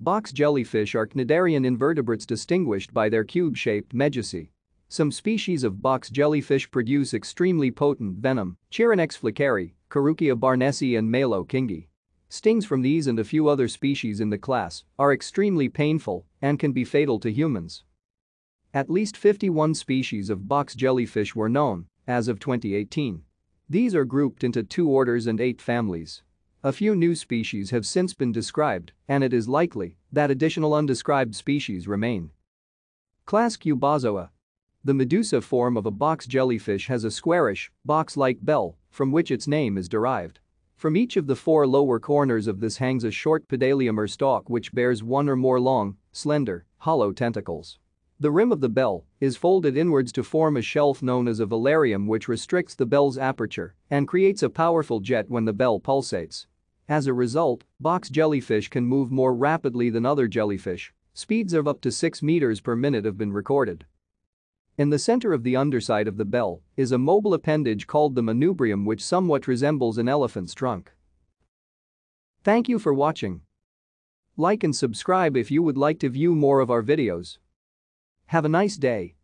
Box jellyfish are cnidarian invertebrates distinguished by their cube-shaped medusae. Some species of box jellyfish produce extremely potent venom, Chironex fleckeri, Carukia barnesi and Malo kingi. Stings from these and a few other species in the class are extremely painful and can be fatal to humans. At least 51 species of box jellyfish were known as of 2018. These are grouped into two orders and eight families. A few new species have since been described, and it is likely that additional undescribed species remain. Class Cubozoa. The medusa form of a box jellyfish has a squarish, box-like bell, from which its name is derived. From each of the four lower corners of this hangs a short pedalium or stalk which bears one or more long, slender, hollow tentacles. The rim of the bell is folded inwards to form a shelf known as a velarium which restricts the bell's aperture and creates a powerful jet when the bell pulsates. As a result, box jellyfish can move more rapidly than other jellyfish. Speeds of up to 6 meters per minute have been recorded. In the center of the underside of the bell is a mobile appendage called the manubrium which somewhat resembles an elephant's trunk. Thank you for watching. Like and subscribe if you would like to view more of our videos. Have a nice day.